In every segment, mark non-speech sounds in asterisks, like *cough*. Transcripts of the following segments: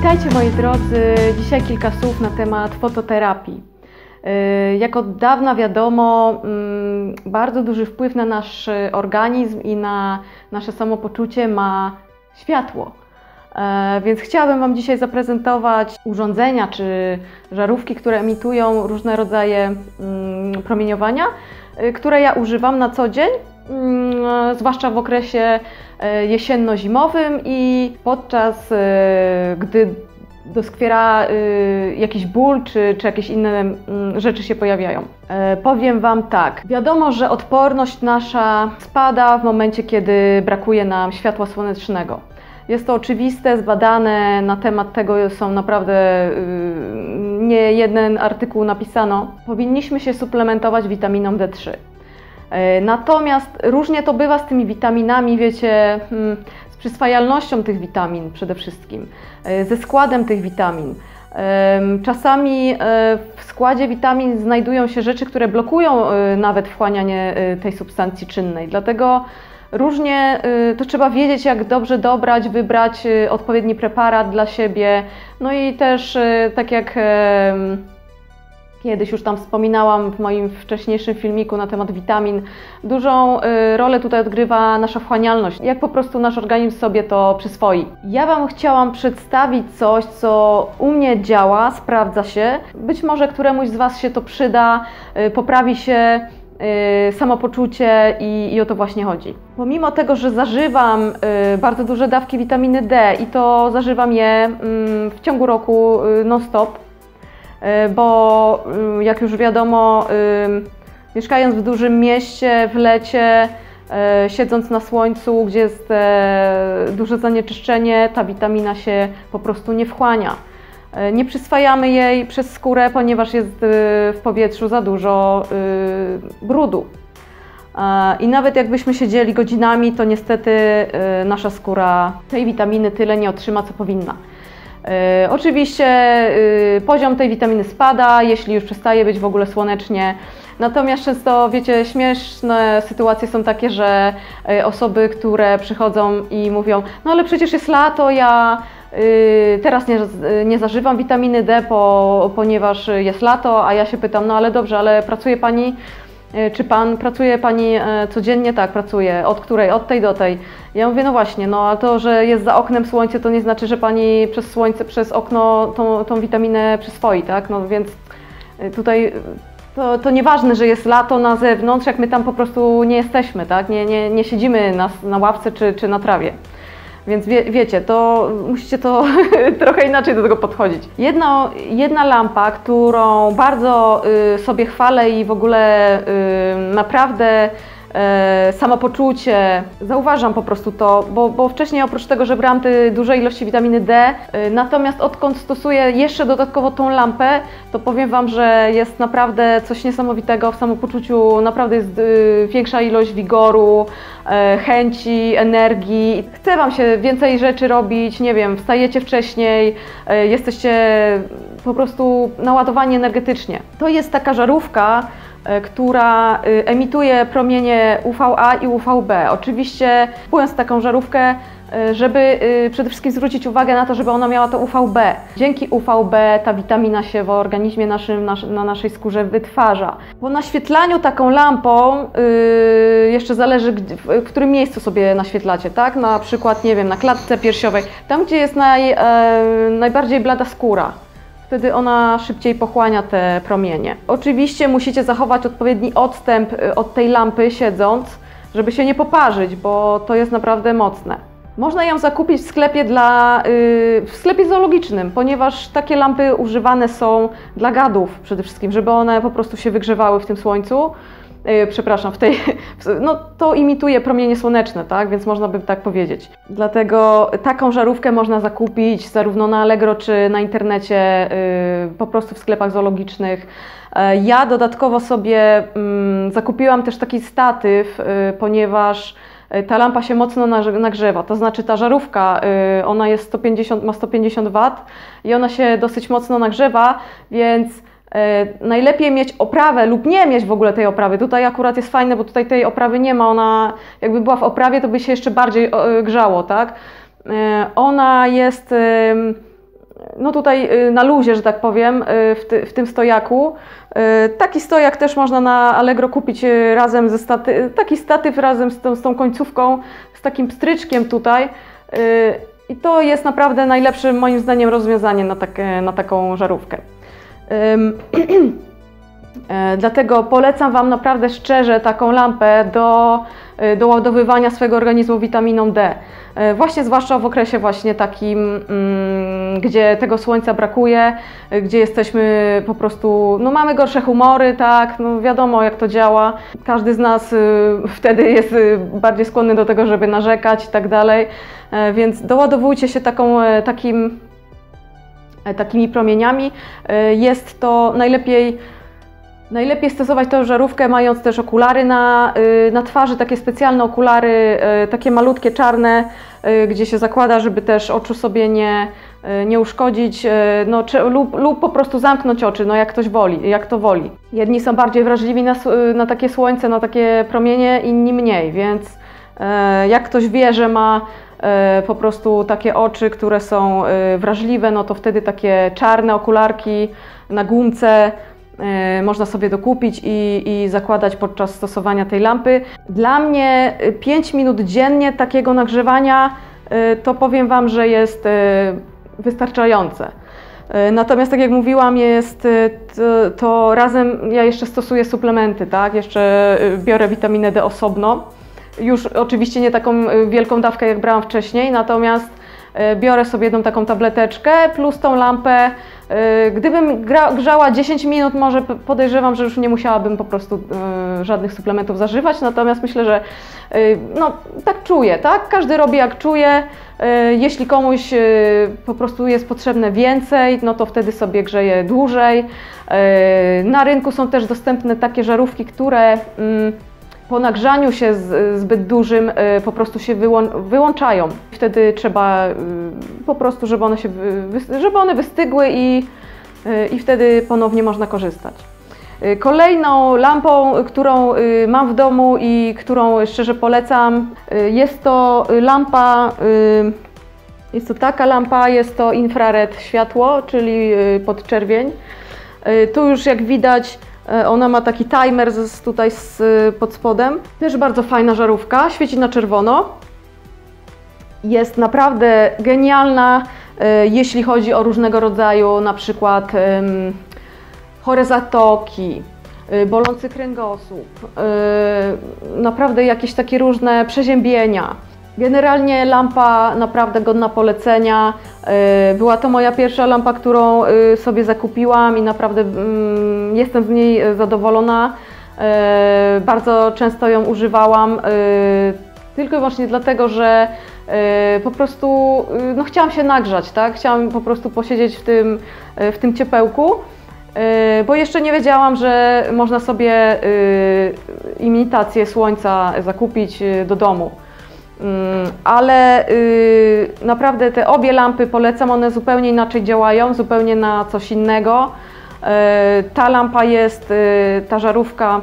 Witajcie moi drodzy. Dzisiaj kilka słów na temat fototerapii. Y, jak od dawna wiadomo, mm, bardzo duży wpływ na nasz organizm i na nasze samopoczucie ma światło. E, więc chciałabym Wam dzisiaj zaprezentować urządzenia czy żarówki, które emitują różne rodzaje mm, promieniowania, y, które ja używam na co dzień, zwłaszcza w okresie e, jesienno-zimowym i podczas e, gdy doskwiera jakiś ból, czy, czy jakieś inne mm, rzeczy się pojawiają. Powiem Wam tak, wiadomo, że odporność nasza spada w momencie, kiedy brakuje nam światła słonecznego. Jest to oczywiste, zbadane, na temat tego są naprawdę yy, nie jeden artykuł napisano. Powinniśmy się suplementować witaminą D3. Yy, natomiast różnie to bywa z tymi witaminami, wiecie, hmm, z przyswajalnością tych witamin przede wszystkim, yy, ze składem tych witamin. Czasami w składzie witamin znajdują się rzeczy, które blokują nawet wchłanianie tej substancji czynnej. Dlatego Różnie to trzeba wiedzieć, jak dobrze dobrać, wybrać odpowiedni preparat dla siebie. No i też, tak jak kiedyś już tam wspominałam w moim wcześniejszym filmiku na temat witamin, dużą rolę tutaj odgrywa nasza wchłanialność, jak po prostu nasz organizm sobie to przyswoi. Ja Wam chciałam przedstawić coś, co u mnie działa, sprawdza się. Być może któremuś z Was się to przyda, poprawi się Y, samopoczucie i, i o to właśnie chodzi. Pomimo tego, że zażywam y, bardzo duże dawki witaminy D i to zażywam je mm, w ciągu roku y, non-stop, bo jak już wiadomo, mieszkając w dużym mieście w lecie, siedząc na słońcu, gdzie jest e, duże zanieczyszczenie, ta witamina się po prostu nie wchłania. E, nie przyswajamy jej przez skórę, ponieważ jest e, w powietrzu za dużo e, brudu. I nawet jakbyśmy siedzieli godzinami, to niestety nasza skóra tej witaminy tyle nie otrzyma, co powinna. Oczywiście poziom tej witaminy spada, jeśli już przestaje być w ogóle słonecznie. Natomiast często, wiecie, śmieszne sytuacje są takie, że osoby, które przychodzą i mówią, no ale przecież jest lato, ja Yy, teraz nie, nie zażywam witaminy D, po, ponieważ jest lato, a ja się pytam, no ale dobrze, ale pracuje Pani, czy Pan, pracuje Pani yy, codziennie? Tak, pracuje. Od której? Od tej do tej. Ja mówię, no właśnie, no a to, że jest za oknem słońce, to nie znaczy, że Pani przez słońce, przez okno tą, tą witaminę przyswoi, tak? No więc tutaj to, to nieważne, że jest lato na zewnątrz, jak my tam po prostu nie jesteśmy, tak? Nie, nie, nie siedzimy na, na ławce czy, czy na trawie. Więc wie, wiecie, to musicie to *laughs* trochę inaczej do tego podchodzić. Jedno, jedna lampa, którą bardzo y, sobie chwalę i w ogóle y, naprawdę samopoczucie. Zauważam po prostu to, bo, bo wcześniej oprócz tego, że brałam te duże ilości witaminy D, e, natomiast odkąd stosuję jeszcze dodatkowo tą lampę, to powiem Wam, że jest naprawdę coś niesamowitego w samopoczuciu, naprawdę jest e, większa ilość wigoru, e, chęci, energii. Chce Wam się więcej rzeczy robić, nie wiem, wstajecie wcześniej, e, jesteście po prostu naładowani energetycznie. To jest taka żarówka, E, która y, emituje promienie UVA i UVB. Oczywiście kupując taką żarówkę, e, żeby y, przede wszystkim zwrócić uwagę na to, żeby ona miała to UVB. Dzięki UVB ta witamina się w organizmie naszym, na naszej skórze wytwarza. Po naświetlaniu taką lampą y, jeszcze zależy w którym miejscu sobie naświetlacie, tak? Na przykład, nie wiem, na klatce piersiowej, tam gdzie jest naj, e, najbardziej blada skóra wtedy ona szybciej pochłania te promienie. Oczywiście musicie zachować odpowiedni odstęp y, od tej lampy siedząc, żeby się nie poparzyć, bo to jest naprawdę mocne. Można ją zakupić w sklepie, dla, yy, w sklepie zoologicznym, ponieważ takie lampy używane są dla gadów przede wszystkim, żeby one po prostu się wygrzewały w tym słońcu. Yy, przepraszam, w tej, no to imituje promienie słoneczne, tak, więc można by tak powiedzieć. Dlatego taką żarówkę można zakupić zarówno na Allegro czy na internecie, yy, po prostu w sklepach zoologicznych. Yy, ja dodatkowo sobie mm, zakupiłam też taki statyw, y, ponieważ y, ta lampa się mocno nagrzewa, to znaczy ta żarówka, y, ona jest 150, ma 150 W i ona się dosyć mocno nagrzewa, więc najlepiej mieć oprawę lub nie mieć w ogóle tej oprawy. Tutaj akurat jest fajne, bo tutaj tej oprawy nie ma. Ona jakby była w oprawie, to by się jeszcze bardziej grzało, tak? E, ona jest no tutaj na luzie, że tak powiem, w, ty, w tym stojaku. Taki stojak też można na Allegro kupić razem ze staty, taki statyw razem z tą, z tą końcówką, z takim pstryczkiem tutaj. I to jest naprawdę najlepszym moim zdaniem rozwiązanie na, takie, na taką żarówkę. *clears throat* Dlatego polecam Wam naprawdę szczerze taką lampę do Y, doładowywania swojego organizmu witaminą D. Y, właśnie zwłaszcza w okresie właśnie takim, mm, gdzie tego słońca brakuje, y, gdzie jesteśmy po prostu, no mamy gorsze humory, tak, no wiadomo jak to działa. Każdy z nas *laughs* wtedy jest bardziej skłonny do tego, żeby narzekać i tak dalej, więc doładowujcie się taką, takim, takimi promieniami. Jest to najlepiej Najlepiej stosować tę żarówkę mając też okulary na, y, na twarzy, takie specjalne okulary, takie malutkie, czarne, gdzie się zakłada, żeby też oczu sobie nie, nie uszkodzić, no, czy, lub, lub po prostu zamknąć oczy, no jak ktoś woli, jak to woli. Jedni są bardziej wrażliwi na, na takie słońce, na takie promienie, inni mniej, więc jak ktoś wie, że ma po prostu takie oczy, które są wrażliwe, no to wtedy takie czarne okularki na gumce E, można sobie dokupić i, i zakładać podczas stosowania tej lampy. Dla mnie 5 e, minut dziennie takiego nagrzewania e, to powiem Wam, że jest wystarczające. Natomiast tak jak mówiłam, jest to, to, razem ja jeszcze stosuję suplementy, tak? Jeszcze biorę witaminę D osobno. Już oczywiście nie taką wielką dawkę jak brałam wcześniej, natomiast biorę sobie jedną taką tableteczkę plus tą lampę E, gdybym grzała 10 minut, może podejrzewam, że już nie musiałabym po prostu żadnych suplementów zażywać, natomiast myślę, że no, tak czuję, tak? Każdy robi jak czuje. Jeśli komuś po prostu jest potrzebne więcej, no to wtedy sobie grzeje dłużej. Na rynku są też dostępne takie żarówki, które mm, po nagrzaniu się zbyt dużym y, po prostu się wyłączają. Wtedy trzeba y, po prostu, żeby one, się, żeby one wystygły i, y, i wtedy ponownie można korzystać. Kolejną lampą, którą mam w domu i którą szczerze polecam, jest to lampa, jest to taka lampa, jest to infrared światło, czyli podczerwień. Tu już jak widać ona ma taki timer z, tutaj z, pod spodem. Też bardzo fajna żarówka, świeci na czerwono. Jest naprawdę genialna, e, jeśli chodzi o różnego rodzaju na przykład chore zatoki, e, bolący kręgosłup, naprawdę jakieś takie różne przeziębienia. Generalnie lampa naprawdę godna polecenia. Y, była to moja pierwsza lampa, którą y, sobie zakupiłam i naprawdę mm, jestem z niej zadowolona. Y, bardzo często ją używałam, tylko i wyłącznie dlatego, że po prostu no, chciałam się nagrzać, tak? chciałam po prostu posiedzieć w tym, w tym ciepełku. Bo jeszcze nie wiedziałam, że można sobie imitację słońca zakupić do domu. Mm, ale y, naprawdę te obie lampy polecam, one zupełnie inaczej działają, zupełnie na coś innego. Y, ta lampa jest, y, ta żarówka,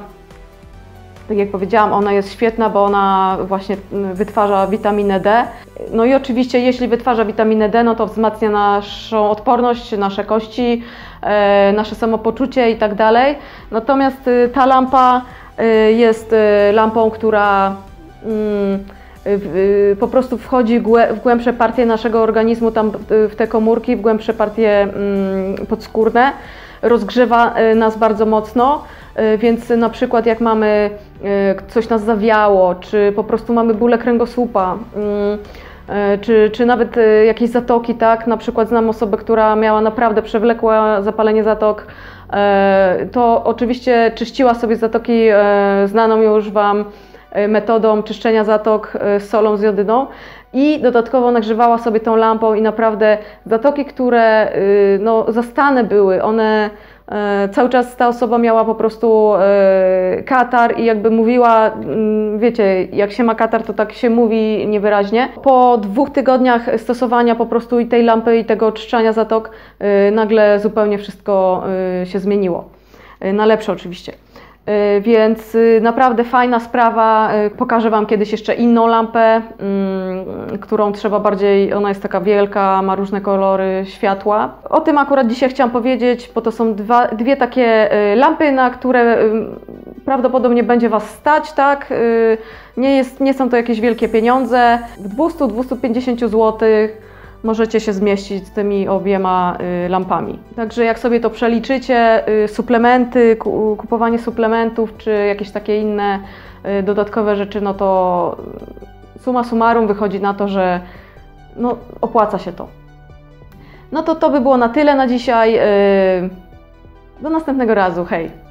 tak jak powiedziałam, ona jest świetna, bo ona właśnie wytwarza witaminę D. No i oczywiście, jeśli wytwarza witaminę D, no to wzmacnia naszą odporność, nasze kości, nasze samopoczucie i tak dalej. Natomiast ta lampa jest lampą, która mm, po prostu wchodzi w głębsze partie naszego organizmu, tam w te komórki, w głębsze partie mm, podskórne, rozgrzewa y, nas bardzo mocno, y, więc na przykład jak mamy, y, coś nas zawiało, czy po prostu mamy bóle kręgosłupa, mm, czy, czy nawet jakieś zatoki, tak? Na przykład znam osobę, która miała naprawdę przewlekłe zapalenie zatok, to oczywiście czyściła sobie zatoki znaną już Wam metodą czyszczenia zatok z solą z jodyną i dodatkowo nagrzewała sobie tą lampą i naprawdę zatoki, które e, no, zastane były, one cały czas ta osoba miała po prostu katar i jakby mówiła, mm, wiecie, jak się ma katar, to tak się mówi niewyraźnie. Po dwóch tygodniach stosowania po prostu i tej lampy i tego oczyszczania zatok nagle zupełnie wszystko się zmieniło. Na lepsze oczywiście. Y, Więc y, naprawdę fajna sprawa. Y, Pokażę Wam kiedyś jeszcze inną lampę, mm, którą trzeba bardziej, ona jest taka wielka, ma różne kolory światła. O tym akurat dzisiaj chciałam powiedzieć, bo to są dwa, dwie takie y, lampy, na które prawdopodobnie będzie Was stać, tak? Nie, jest, nie są to jakieś wielkie pieniądze. W 200-250 zł możecie się zmieścić z tymi obiema y, lampami. Także jak sobie to przeliczycie, y, suplementy, ku- kupowanie suplementów czy jakieś takie inne y, dodatkowe rzeczy, no to summa summarum wychodzi na to, że no, opłaca się to. No to to by było na tyle na dzisiaj. Do następnego razu. Hej!